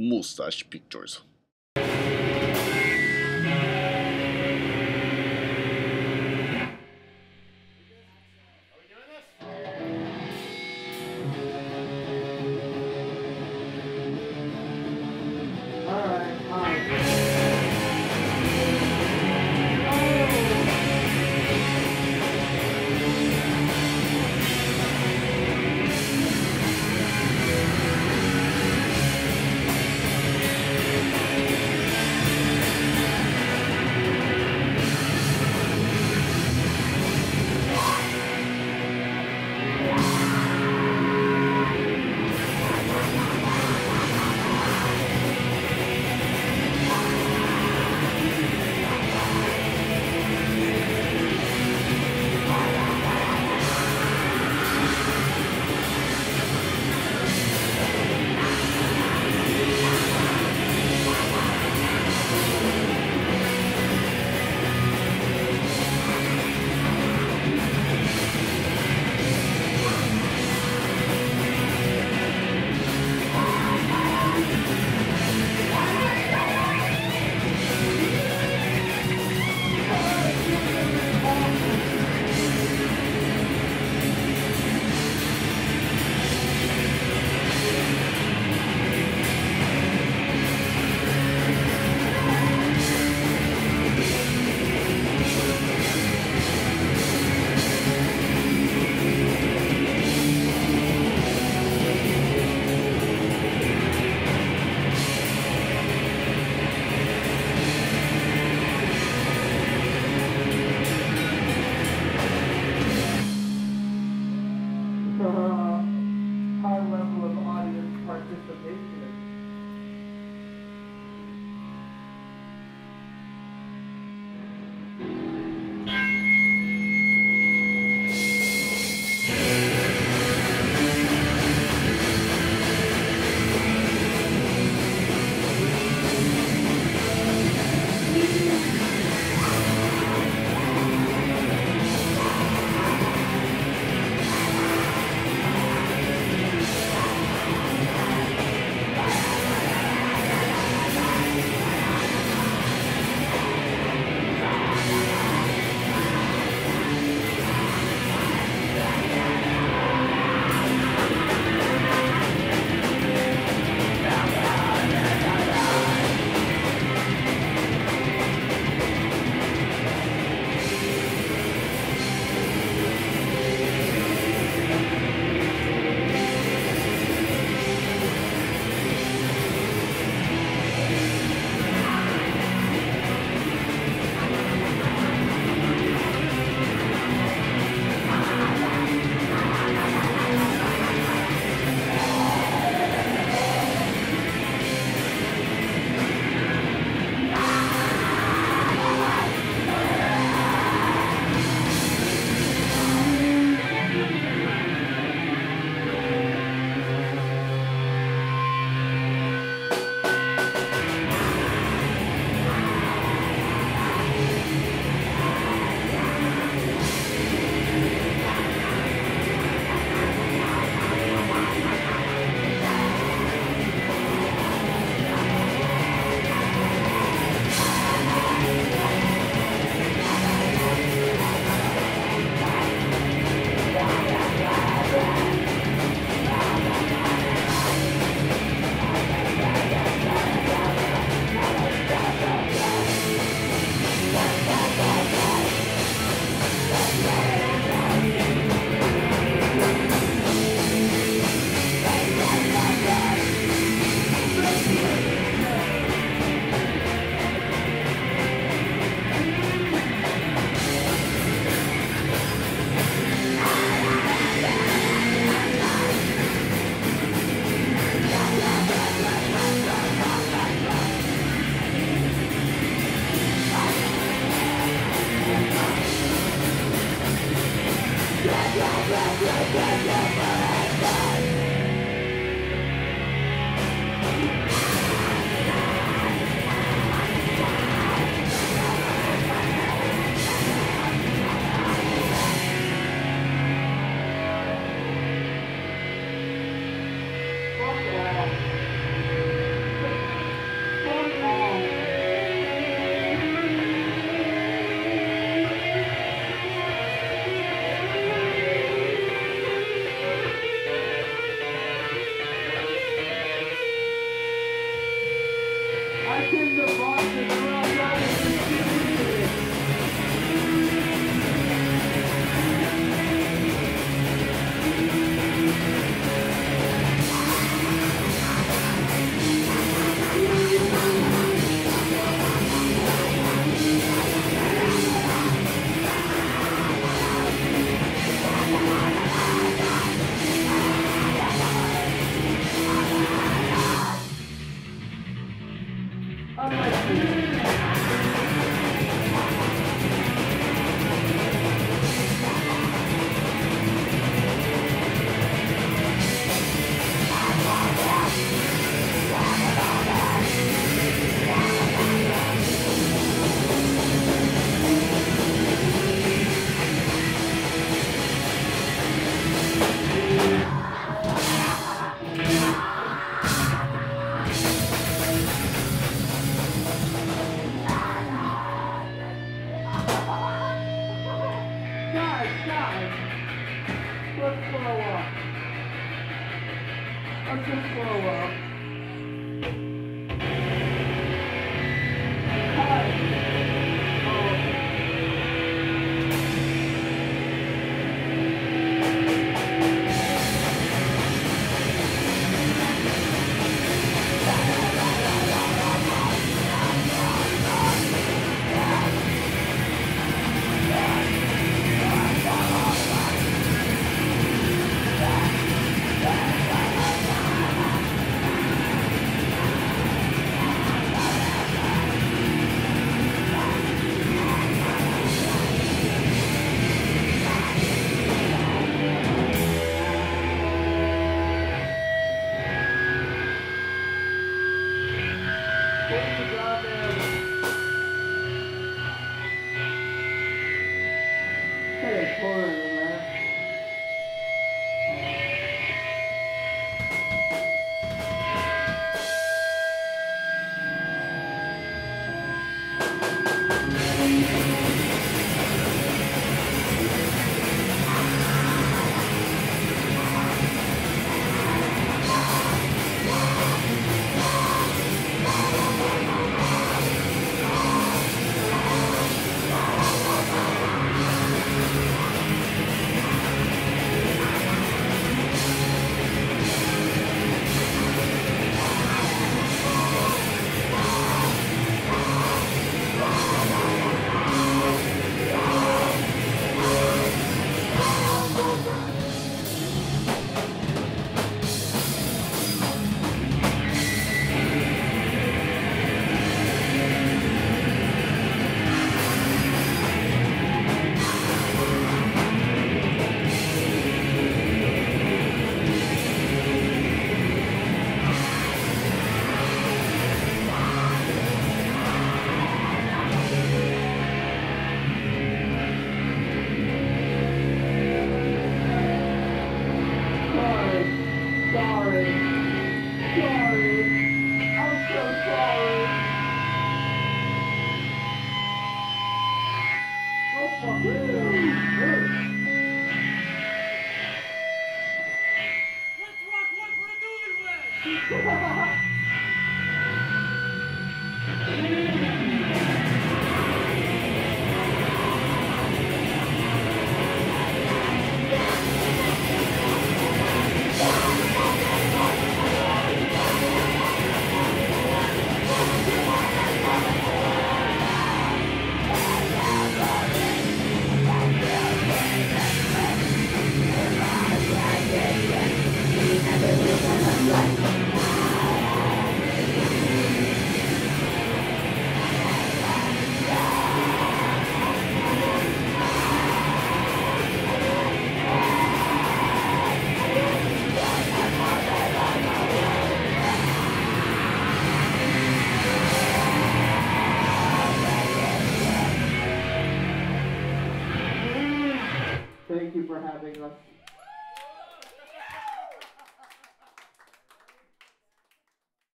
Mustache Pictures. Thank you for